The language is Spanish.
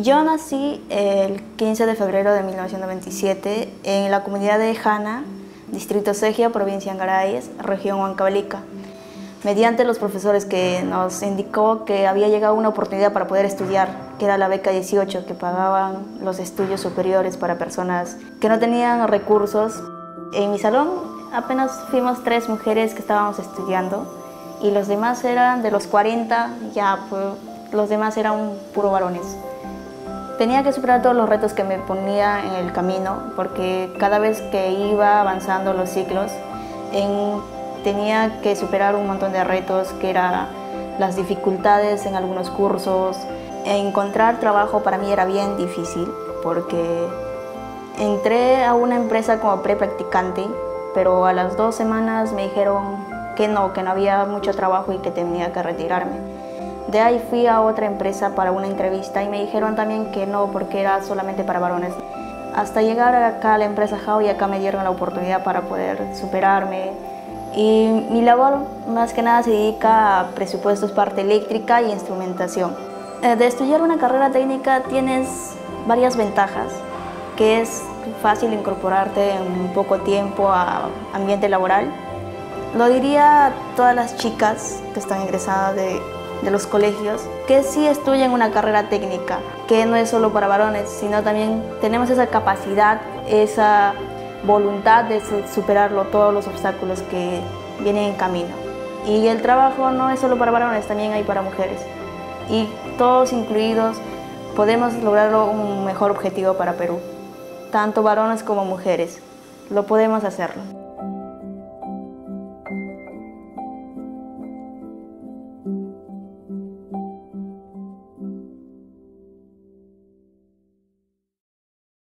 Yo nací el 15 de febrero de 1997 en la comunidad de Jana, distrito Segia, provincia de Angarayes, región Huancavelica, mediante los profesores que nos indicó que había llegado una oportunidad para poder estudiar, que era la beca 18, que pagaban los estudios superiores para personas que no tenían recursos. En mi salón apenas fuimos tres mujeres que estábamos estudiando y los demás eran de los 40, ya pues, los demás eran puro varones. Tenía que superar todos los retos que me ponía en el camino, porque cada vez que iba avanzando los ciclos, tenía que superar un montón de retos, que eran las dificultades en algunos cursos. Encontrar trabajo para mí era bien difícil, porque entré a una empresa como pre-practicante, pero a las dos semanas me dijeron que no, que no había mucho trabajo y que tenía que retirarme. De ahí fui a otra empresa para una entrevista y me dijeron también que no, porque era solamente para varones. Hasta llegar acá a la empresa How y acá me dieron la oportunidad para poder superarme. Y mi labor más que nada se dedica a presupuestos, parte eléctrica y instrumentación. Eh, de estudiar una carrera técnica tienes varias ventajas, que es fácil incorporarte en poco tiempo a ambiente laboral. Lo diría a todas las chicas que están ingresadas de de los colegios que sí estudian una carrera técnica, que no es solo para varones, sino también tenemos esa capacidad, esa voluntad de superarlo, todos los obstáculos que vienen en camino. Y el trabajo no es solo para varones, también hay para mujeres. Y todos incluidos podemos lograrlo un mejor objetivo para Perú, tanto varones como mujeres. Lo podemos hacerlo.